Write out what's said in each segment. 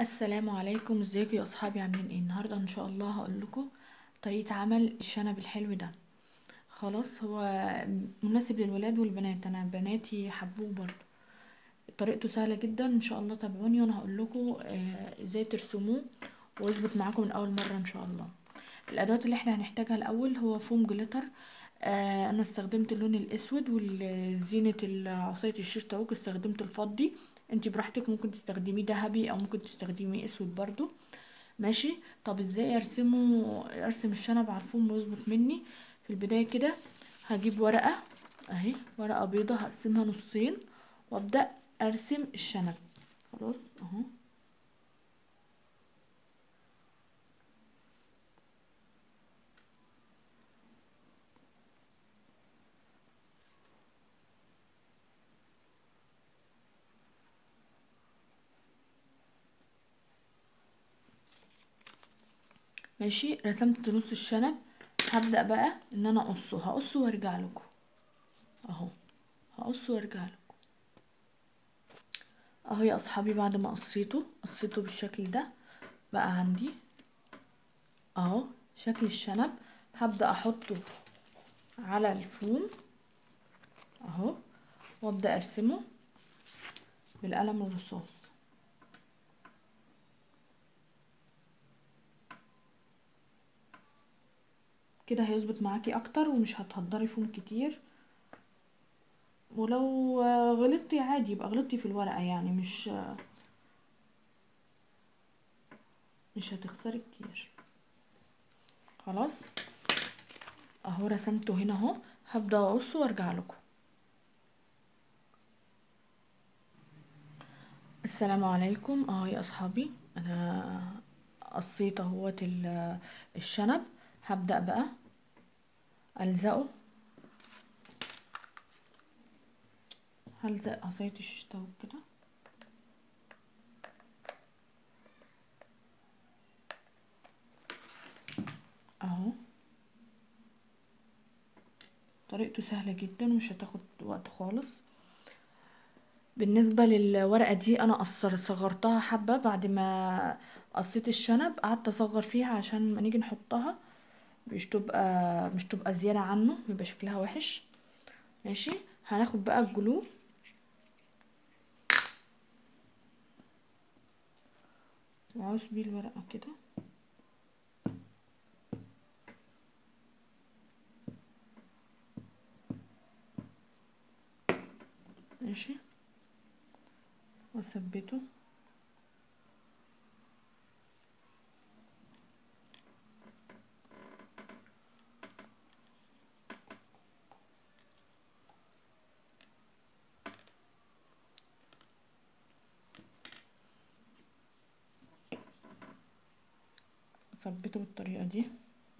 السلام عليكم. ازيكم يا اصحابي؟ عاملين إيه؟ النهارده ان شاء الله هقول لكم طريقة عمل الشنب الحلو ده. خلاص هو مناسب للولاد والبنات. أنا بناتي حبوه برضه طريقته سهلة جدا. ان شاء الله تابعوني وأنا هقول لكم آه، إزاي ترسموه ويظبط معاكم من اول مرة ان شاء الله. الادوات اللي إحنا هنحتاجها الأول هو فوم جليتر آه أنا استخدمت اللون الاسود والزينة عصايه الشيش طاووق استخدمت الفضي. انت براحتك ممكن تستخدميه ذهبي أو ممكن تستخدميه أسود برضو. ماشي؟ طب إزاي أرسمه؟ أرسم الشنب على الفوم ويظبط مني. في البداية كده هجيب ورقة أهي ورقة بيضة هقسمها نصين وأبدأ أرسم الشنب. خلاص؟ أهو. ماشي؟ رسمت نص الشنب. هبدأ بقى إن أنا أقصه. هقصه وأرجع لكم. أهو. هقصه وأرجع لكم. أهو يا أصحابي بعد ما قصيته قصيته بالشكل ده بقى عندي أهو شكل الشنب. هبدأ أحطه على الفوم. أهو. وأبدأ أرسمه بالقلم الرصاص. كده هيظبط معاكي أكتر ومش هتهدري فوم كتير. ولو غلطتي عادي يبقى غلطتي في الورقة يعني مش مش هتخسري كتير. خلاص؟ أهو رسمته هنا أهو. هبدأ أقصه وأرجع لكم. السلام عليكم. أهو يا أصحابي. أنا قصيت أهوت الشنب. هبدأ بقى. ألزقه؟ هلزق عصاية الشطاوة كده. أهو. طريقته سهلة جدا ومش هتاخد وقت خالص. بالنسبة للورقة دي أنا قصر صغرتها حبة بعد ما قصيت الشنب قعدت أصغر فيها عشان ما نيجي نحطها. مش تبقى مش تبقى زيادة عنه يبقى شكلها وحش. ماشي؟ هناخد بقى الجلو. وعاوز بيه الورقة كده. ماشي؟ واثبته اثبته بالطريقة دي.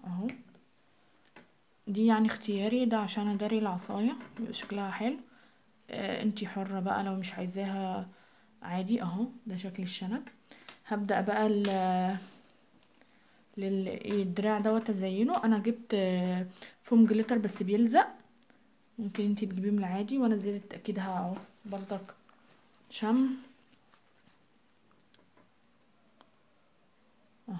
أهو. دي يعني اختياري ده عشان اداري العصاية. يبقى شكلها حلو. آه انتي حرة بقى لو مش عايزاها. عادي. أهو. ده شكل الشنب. هبدأ بقى ال للدراع دوت أزينه. أنا جبت فوم جليتر بس بيلزق. ممكن انتي تجيبيه من العادي وأنا زيادة أكيد هعوز برضك شم. أهو.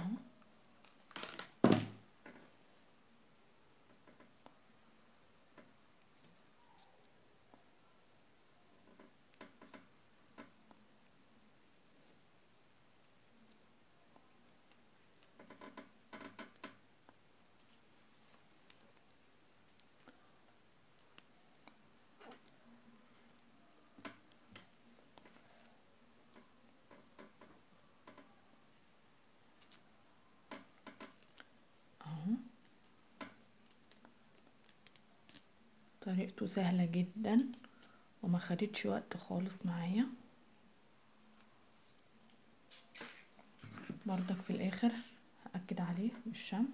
طريقته سهلة جدا وما خدتش وقت خالص معايا. برضك في الآخر هأكد عليه بالشمع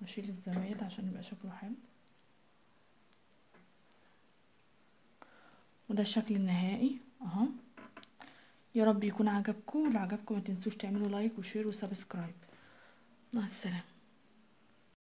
وأشيل الزوايد عشان يبقى شكله حلو. وده الشكل النهائي أهو. يا رب يكون عجبكم ولو عجبكم ما تنسوش تعملوا like و share و subscribe. مع السلامة.